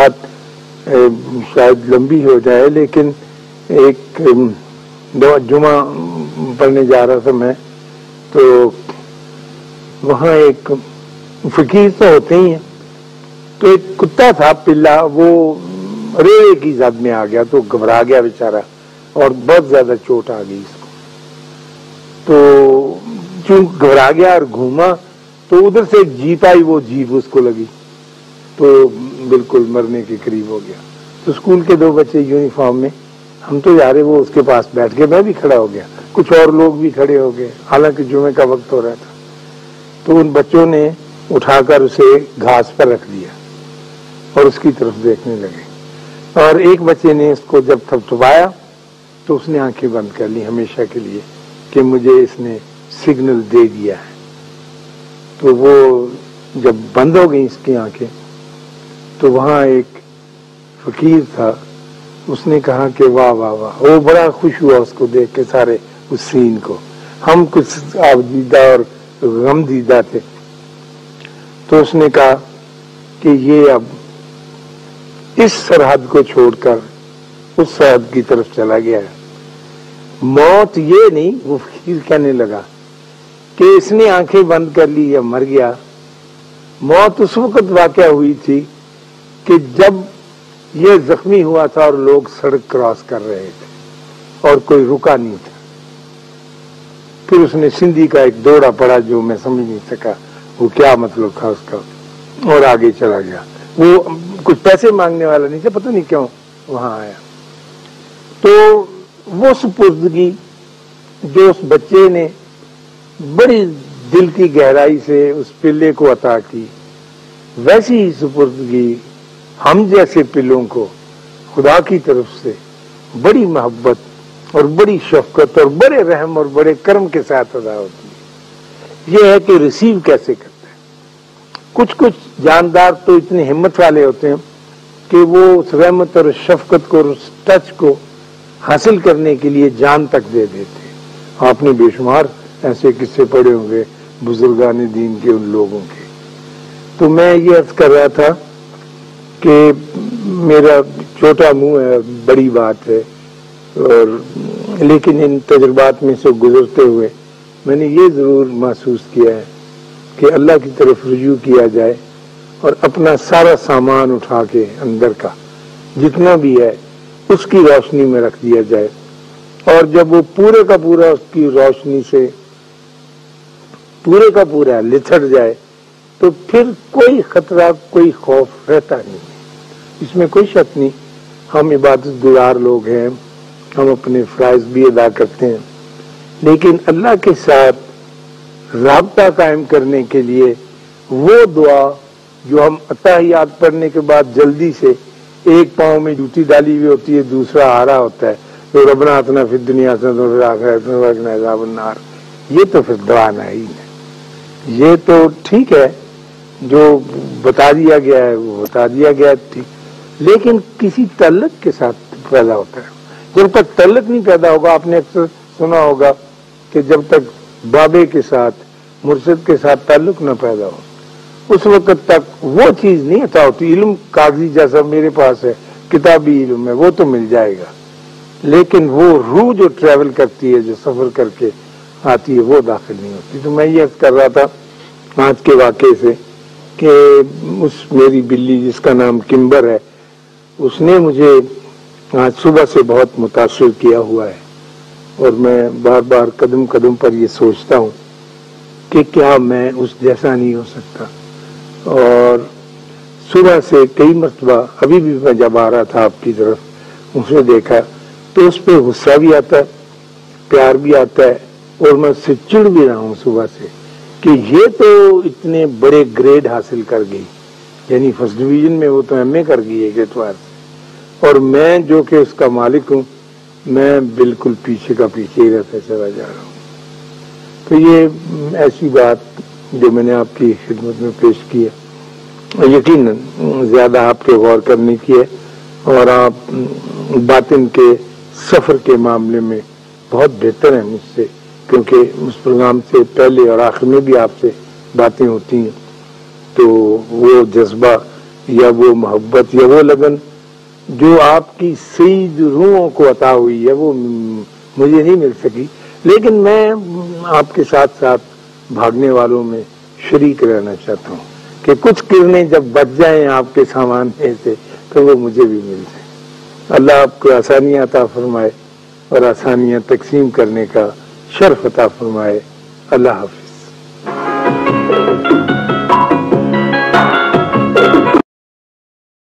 बात शायद लंबी हो जाए, लेकिन एक जुमा पढ़ने जा रहा था मैं तो वहाँ एक फकीर तो होते ही हैं। तो एक कुत्ता था, पिल्ला, वो रेड़े की जद में आ गया तो घबरा गया बेचारा, और बहुत ज़्यादा चोट आ गई इसको। तो क्यों घबरा गया और घूमा तो उधर से जीप आई, वो जीप उसको लगी। तो बिल्कुल मरने के करीब हो गया। तो स्कूल के दो बच्चे यूनिफॉर्म में, हम तो जा रहे, वो उसके पास बैठ के मैं भी खड़ा हो गया। कुछ और लोग भी खड़े हो गए, हालाँकि जुमे का वक्त हो रहा था। तो उन बच्चों ने उठाकर उसे घास पर रख दिया और उसकी तरफ़ देखने लगे। और एक बच्चे ने इसको जब थपथपाया तो उसने आँखें बंद कर ली हमेशा के लिए कि मुझे इसने सिग्नल दे दिया है। तो वो जब बंद हो गई इसकी आँखें तो वहाँ एक फकीर था। उसने कहा कि वाह वाह वाह। वो बड़ा खुश हुआ उसको देख के सारे उस सीन को। हम कुछ आबदीदा और गम दीदा थे। तो उसने कहा कि ये अब इस सरहद को छोड़कर उस सरहद की तरफ़ चला गया है। मौत ये नहीं, वो फकीर कहने लगा कि इसने आँखें बंद कर ली या मर गया। मौत उस वक्त वाक़ हुई थी कि जब ये जख्मी हुआ था और लोग सड़क क्रॉस कर रहे थे और कोई रुका नहीं था, फिर उसने सिंधी का एक दौड़ा पड़ा जो मैं समझ नहीं सका वो क्या मतलब था उसका, और आगे चला गया। वो कुछ पैसे मांगने वाला नहीं था, पता नहीं क्यों वहाँ आया। तो वो सुपुर्दगी जो उस बच्चे ने बड़ी दिल की गहराई से उस पिल्ले को अता की, वैसी ही सुपुर्दगी हम जैसे पिलों को खुदा की तरफ़ से बड़ी मोहब्बत और बड़ी शफकत और बड़े रहम और बड़े कर्म के साथ अदा होती है। यह है कि रिसीव कैसे करते हैं। कुछ कुछ जानदार तो इतने हिम्मत वाले होते हैं कि वो उस रहमत और शफकत को और उस टच को हासिल करने के लिए जान तक दे देते आपने बेशुमार ऐसे किस्से पढ़े होंगे बुजुर्गान दीन के उन लोगों के। तो मैं ये अर्ज़ कर रहा था कि मेरा छोटा मुँह है, बड़ी बात है, और लेकिन इन तजुर्बात में से गुजरते हुए मैंने ये ज़रूर महसूस किया है कि अल्लाह की तरफ़ रुजू किया जाए और अपना सारा सामान उठा के अंदर का, जितना भी है, उसकी रोशनी में रख दिया जाए। और जब वो पूरे का पूरा उसकी रोशनी से पूरे का पूरा लिथड़ जाए तो फिर कोई खतरा, कोई खौफ रहता नहीं। इसमें कोई शक नहीं। हम इबादत गुजार लोग हैं। हम अपने फ़राइज भी अदा करते हैं। लेकिन अल्लाह के साथ रबता कायम करने के लिए वो दुआ जो हम अताहियात पढ़ने के बाद जल्दी से एक पाँव में जूती डाली हुई होती है, दूसरा हारा होता है। तो रबना फिर दुनिया से तो फिर ये तो फिर दुआ नहीं है। ये तो ठीक है। जो बता दिया गया है, वो बता दिया गया ठीक। लेकिन किसी तल्लक के साथ पैदा होता है। जब तक तल्लक नहीं पैदा होगा, आपने अक्सर सुना होगा कि जब तक बाबे के साथ, मुर्शद के साथ ताल्लुक न पैदा हो, उस वक्त तक वो चीज़ नहीं अता होती। इल्म कागज़ी जैसा मेरे पास है, किताबी इल्म है, वो तो मिल जाएगा। लेकिन वो रूह जो ट्रेवल करती है, जो सफ़र करके आती है, वो दाखिल नहीं होती। तो मैं ये कर रहा था आज के वाक्य से कि उस मेरी बिल्ली जिसका नाम किम्बर है उसने मुझे आज सुबह से बहुत मुतासर किया हुआ है और मैं बार बार कदम कदम पर ये सोचता हूँ कि क्या मैं उस जैसा नहीं हो सकता। और सुबह से कई मरतबा अभी भी मैं जब आ रहा था आपकी तरफ़ उसे देखा तो उस पर गुस्सा भी आता है, प्यार भी आता है और मैं उससे चिड़ भी रहा हूँ सुबह से कि ये तो इतने बड़े ग्रेड हासिल कर गई। यानी फ़र्स्ट डिवीज़न में वो तो एमए कर गई एक एतवार से और मैं जो कि उसका मालिक हूँ, मैं बिल्कुल पीछे का पीछे ही रहते चला जा रहा हूँ। तो ये ऐसी बात जो मैंने आपकी खिदमत में पेश की है। यकीन, ज़्यादा आपके गौर करने की है और आप बातिन के सफ़र के मामले में बहुत बेहतर है मुझसे, क्योंकि उस प्रोग्राम से पहले और आखिर में भी आपसे बातें होती हैं। तो वो जज्बा या वो मोहब्बत या वो लगन जो आपकी सईद रूहों को अता हुई है, वो मुझे नहीं मिल सकी। लेकिन मैं आपके साथ साथ भागने वालों में शरीक रहना चाहता हूँ कि कुछ किरणें जब बच जाएँ आपके सामान में से तो वो मुझे भी मिल जाए। अल्लाह आपको आसानियाँ अता फरमाए और आसानियाँ तकसीम करने का शर्फ अता फरमाए। अल्लाह हाफिज।